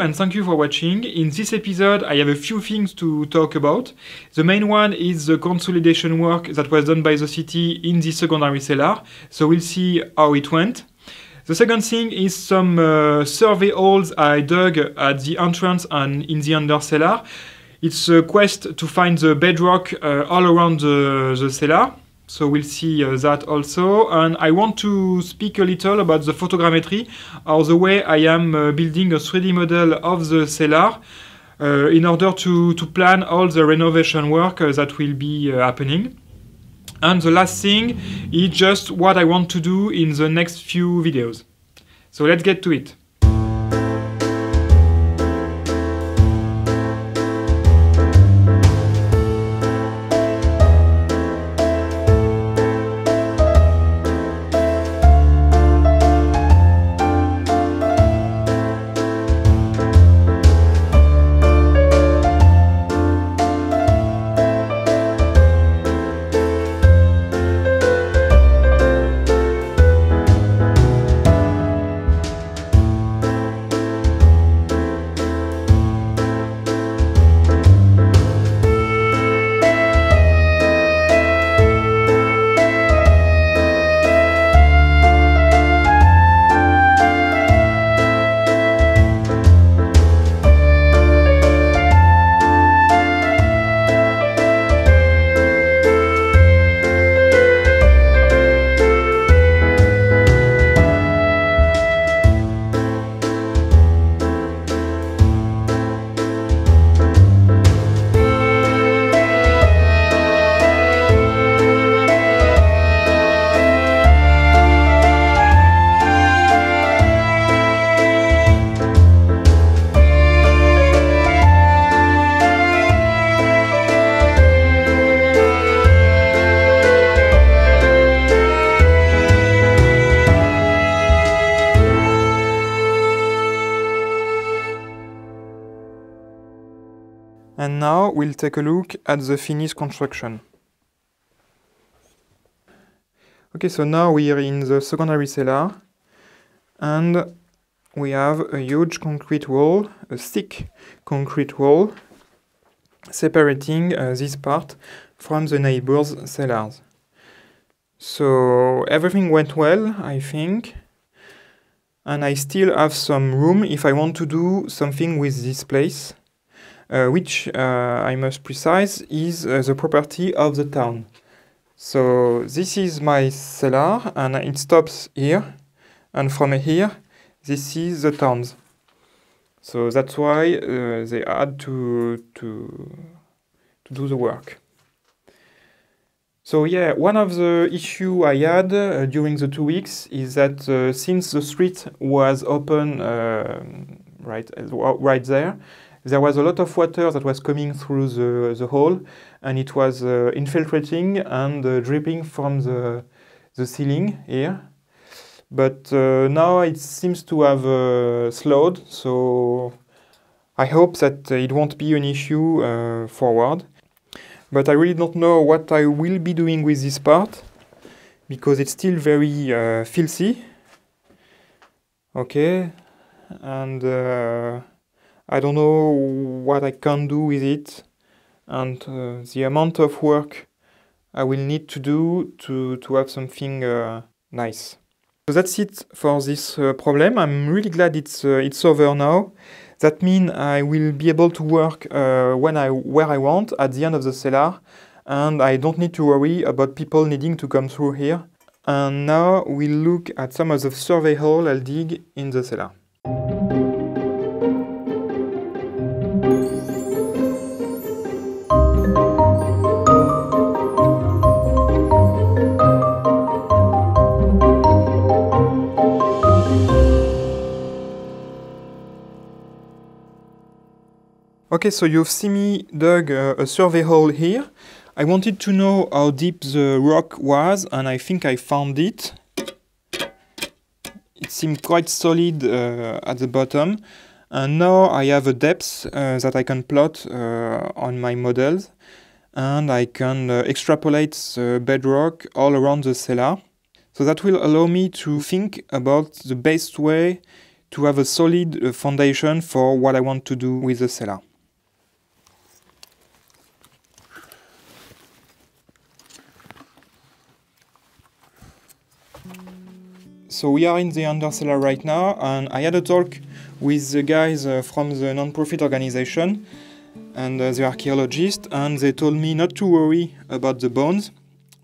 and thank you for watching. In this episode, I have a few things to talk about. The main one is the consolidation work that was done by the city in the secondary cellar. So we'll see how it went. The second thing is some uh, survey holes I dug at the entrance and in the under cellar. It's a quest to find the bedrock uh, all around the, the cellar. So we'll see uh, that also. And I want to speak a little about the photogrammetry or the way I am uh, building a 3D model of the cellar uh, in order to, to plan all the renovation work uh, that will be uh, happening. And the last thing is just what I want to do in the next few videos. So let's get to it. We'll take a look at the finished construction. Okay, so now we are in the secondary cellar and we have a huge concrete wall, a thick concrete wall separating uh, this part from the neighbors' cellars. So everything went well, I think. And I still have some room if I want to do something with this place, which uh, I must precise is uh, the property of the town. So this is my cellar and it stops here. And from here, this is the towns. So that's why uh, they had to, to, to do the work. So yeah, one of the issue I had uh, during the two weeks is that uh, since the street was open uh, right right there, there was a lot of water that was coming through the, the hole and it was uh, infiltrating and uh, dripping from the, the ceiling here. But uh, now it seems to have slowed, so I hope that it won't be an issue forward but I really don't know what I will be doing with this part because it's still very uh, filthy okay and uh, I don't know what I can do with it and uh, the amount of work I will need to do to, to have something uh, nice. So that's it for this uh, problem. I'm really glad it's, uh, it's over now. That means I will be able to work uh, when I, where I want at the end of the cellar and I don't need to worry about people needing to come through here. And now we'll look at some of the survey hole I'll dig in the cellar. Okay, so you've seen me dug uh, a survey hole here. I wanted to know how deep the rock was, and I think I found it. It seemed quite solid uh, at the bottom. And now I have a depth uh, that I can plot uh, on my models. And I can uh, extrapolate the bedrock all around the cellar. So that will allow me to think about the best way to have a solid uh, foundation for what I want to do with the cellar. So we are in the undercellar right now, and I had a talk with the guys uh, from the non-profit organization and uh, the archaeologist, and they told me not to worry about the bones.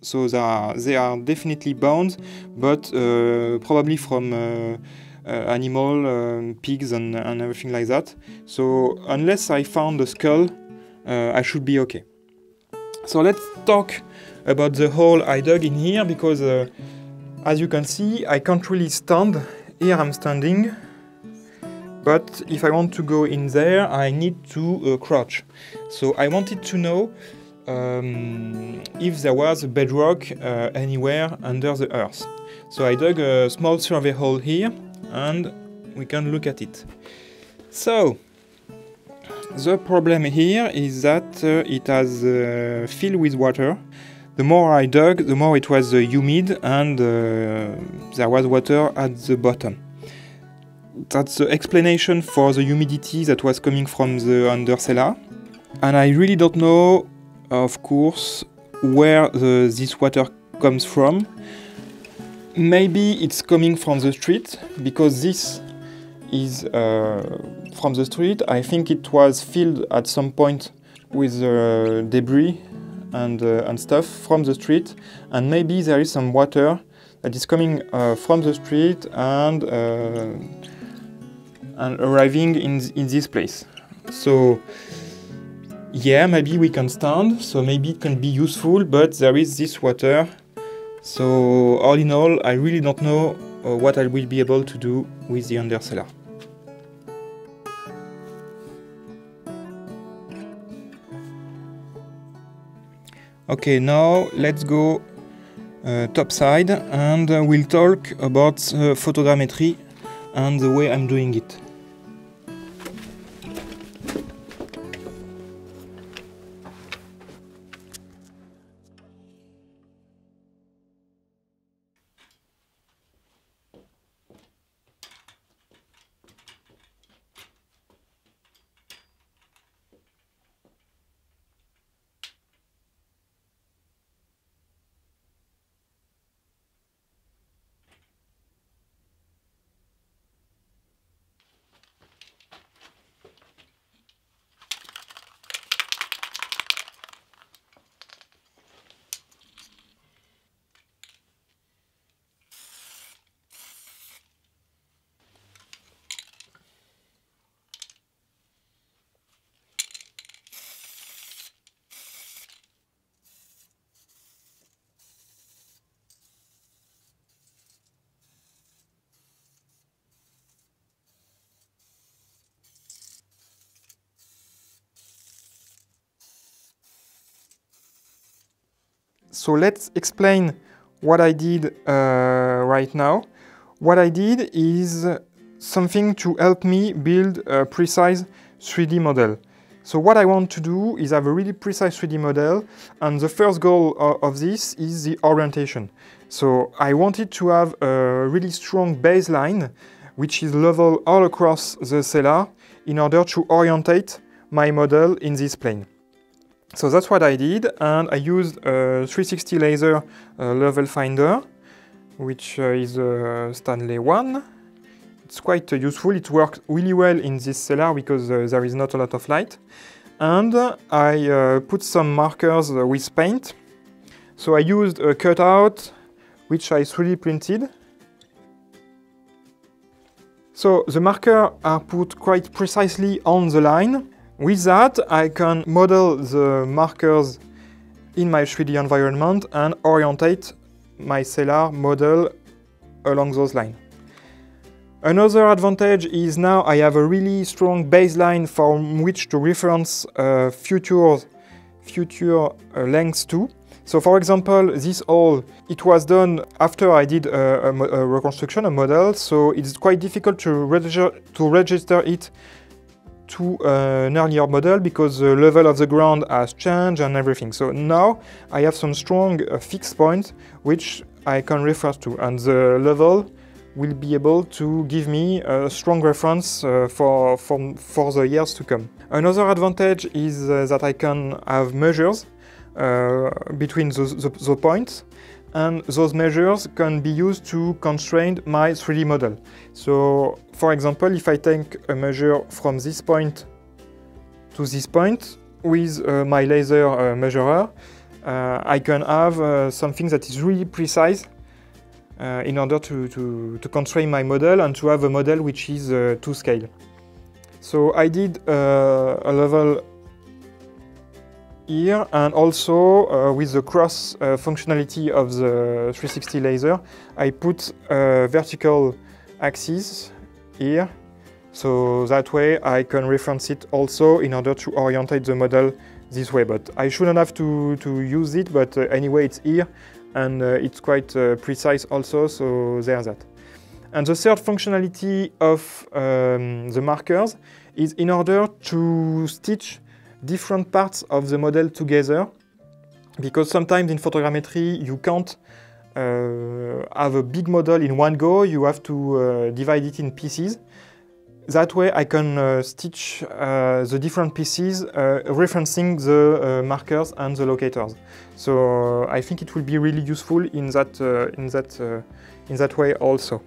So they are, they are definitely bones, but uh, probably from uh, uh, animal, um, pigs, and, and everything like that. So unless I found a skull, uh, I should be okay. So let's talk about the hole I dug in here because as you can see, I can't really stand. Here I'm standing, but if I want to go in there, I need to uh, crouch. So I wanted to know um, if there was a bedrock uh, anywhere under the earth. So I dug a small survey hole here, and we can look at it. So, the problem here is that uh, it has uh, filled with water the more I dug, the more it was uh, humid and uh, there was water at the bottom. That's the explanation for the humidity that was coming from the undercellar. And I really don't know, of course, where the, this water comes from. Maybe it's coming from the street because this is uh, from the street. I think it was filled at some point with uh, debris and, uh, and stuff from the street and maybe there is some water that is coming uh, from the street and, uh, and arriving in, in this place. So yeah, maybe we can stand, so maybe it can be useful, but there is this water. So all in all, I really don't know uh, what I will be able to do with the undercellar. Okay, now let's go uh, top side and uh, we'll talk about uh, photogrammetry and the way I'm doing it. So let's explain what I did uh, right now. What I did is something to help me build a precise 3D model. So what I want to do is have a really precise 3D model and the first goal of, this is the orientation. So I wanted to have a really strong baseline which is level all across the cellar in order to orientate my model in this plane. So that's what I did, and I used a 360 laser uh, level finder, which uh, is a Stanley one. It's quite uh, useful, it works really well in this cellar because uh, there is not a lot of light. And I uh, put some markers uh, with paint. So I used a cutout, which I 3D printed. So the markers are put quite precisely on the line, with that, I can model the markers in my 3D environment and orientate my cellar model along those lines. Another advantage is now I have a really strong baseline from which to reference uh, future, future uh, lengths to. So for example, this hole, it was done after I did a, a, a reconstruction, a model, so it's quite difficult to, register, to register it to an earlier model because the level of the ground has changed and everything. So now I have some strong uh, fixed points which I can refer to and the level will be able to give me a strong reference uh, for, for, for the years to come. Another advantage is uh, that I can have measures uh, between the, the, the, points and those measures can be used to constrain my 3D model. So for example, if I take a measure from this point to this point with uh, my laser uh, measurer, uh, I can have uh, something that is really precise uh, in order to, to, to, constrain my model and to have a model which is to scale. So I did a level here and also uh, with the cross uh, functionality of the 360 laser I put a vertical axis here so that way I can reference it also in order to orientate the model this way but I shouldn't have to, to use it but uh, anyway it's here and uh, it's quite uh, precise also so there's that. And the third functionality of um, the markers is in order to stitch different parts of the model together because sometimes in photogrammetry you can't uh, have a big model in one go, you have to uh, divide it in pieces. That way I can uh, stitch uh, the different pieces uh, referencing the uh, markers and the locators. So I think it will be really useful in that, in that, in that way also.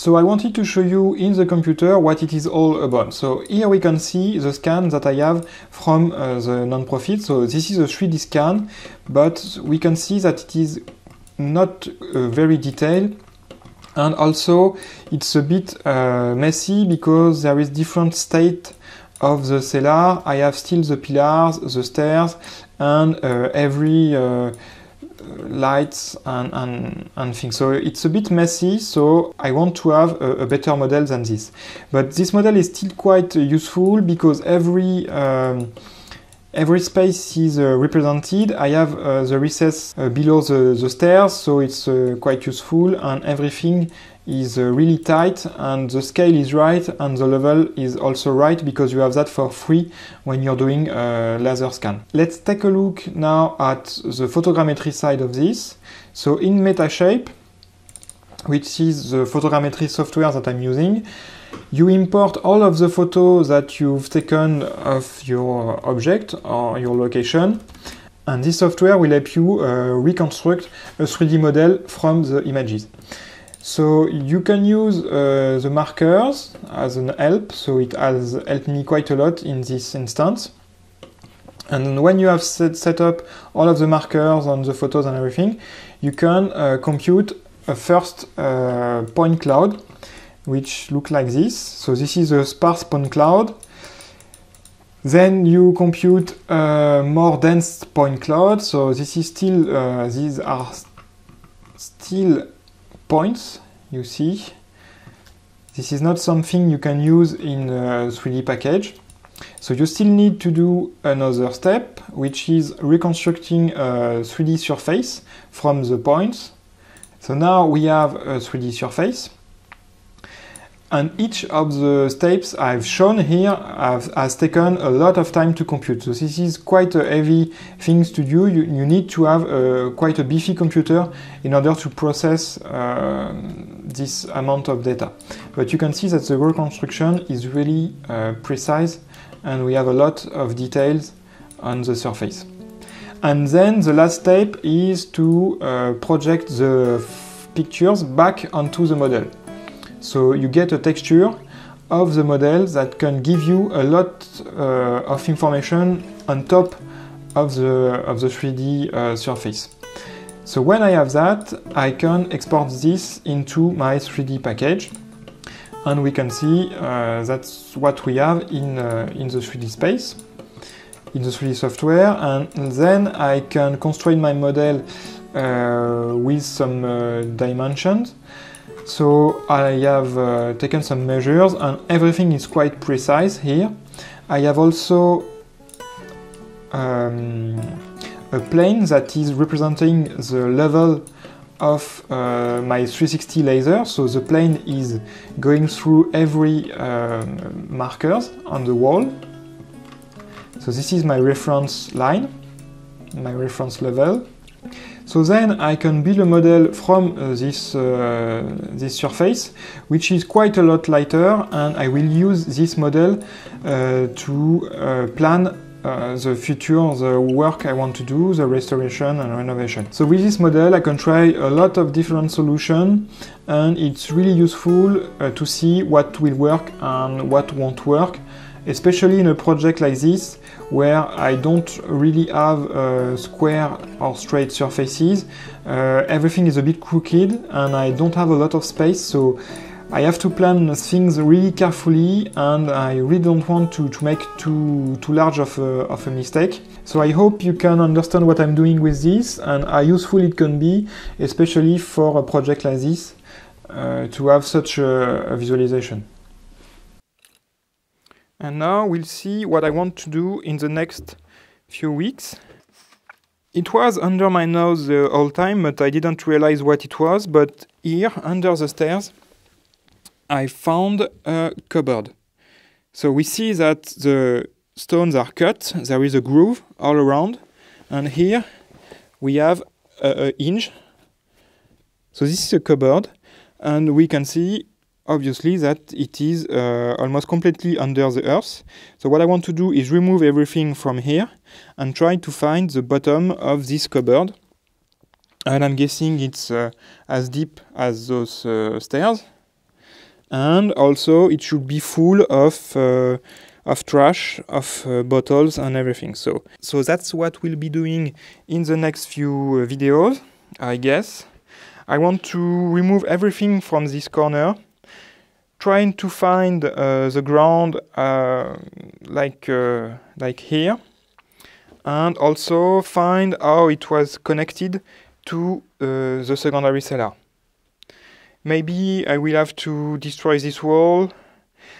So I wanted to show you in the computer what it is all about. So here we can see the scan that I have from uh, the non-profit. So this is a 3D scan, but we can see that it is not uh, very detailed. And also it's a bit uh, messy because there is different state of the cellar. I have still the pillars, the stairs, and uh, every uh, lights and, and, and things. So it's a bit messy, so I want to have a, a better model than this. But this model is still quite useful because every um, every space is uh, represented. I have uh, the recess uh, below the, the stairs, so it's uh, quite useful and everything is uh, really tight and the scale is right and the level is also right because you have that for free when you're doing a laser scan. Let's take a look now at the photogrammetry side of this. So in Metashape, which is the photogrammetry software that I'm using, you import all of the photos that you've taken of your object or your location and this software will help you uh, reconstruct a 3D model from the images. So you can use uh, the markers as an help, so it has helped me quite a lot in this instance. And when you have set, set up all of the markers on the photos and everything, you can uh, compute a first uh, point cloud, which look like this. So this is a sparse point cloud. Then you compute a more dense point cloud. So this is still, uh, these are still points you see. This is not something you can use in a 3D package. So you still need to do another step, which is reconstructing a 3D surface from the points. So now we have a 3D surface. And each of the steps I've shown here have, has taken a lot of time to compute. So this is quite a heavy things to do. You, you need to have a, quite a beefy computer in order to process uh, this amount of data. But you can see that the reconstruction is really uh, precise and we have a lot of details on the surface. And then the last step is to uh, project the pictures back onto the model. So you get a texture of the model that can give you a lot uh, of information on top of the, of the 3D uh, surface. So when I have that, I can export this into my 3D package. And we can see uh, that's what we have in, uh, in the 3D space, in the 3D software. And then I can constrain my model uh, with some uh, dimensions so I have uh, taken some measures and everything is quite precise here. I have also um, a plane that is representing the level of uh, my 360 laser. So the plane is going through every uh, markers on the wall. So this is my reference line, my reference level. So then I can build a model from uh, this, uh, this surface, which is quite a lot lighter, and I will use this model uh, to uh, plan uh, the future, the work I want to do, the restoration and renovation. So with this model I can try a lot of different solutions and it's really useful uh, to see what will work and what won't work especially in a project like this where I don't really have uh, square or straight surfaces. Uh, everything is a bit crooked and I don't have a lot of space so I have to plan things really carefully and I really don't want to, to make too, too large of a, of a mistake. So I hope you can understand what I'm doing with this and how useful it can be, especially for a project like this, uh, to have such a, a visualization. And now we'll see what I want to do in the next few weeks. It was under my nose the whole time, but I didn't realize what it was. But here, under the stairs, I found a cupboard. So we see that the stones are cut, there is a groove all around, and here we have a, a hinge. So this is a cupboard, and we can see obviously that it is uh, almost completely under the earth. So what I want to do is remove everything from here and try to find the bottom of this cupboard. And I'm guessing it's uh, as deep as those uh, stairs. And also it should be full of uh, of trash, of uh, bottles and everything. So, so that's what we'll be doing in the next few uh, videos, I guess. I want to remove everything from this corner trying to find uh, the ground uh, like uh, like here and also find how it was connected to the secondary cellar. Maybe I will have to destroy this wall.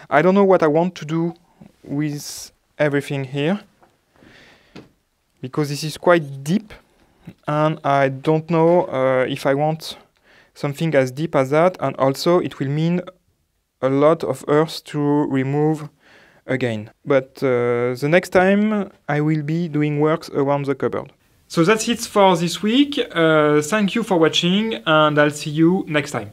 I don't know what I want to do with everything here because this is quite deep and I don't know uh, if I want something as deep as that and also it will mean a lot of earth to remove again. But uh, the next time I will be doing works around the cupboard. So that's it for this week. Uh, thank you for watching and I'll see you next time.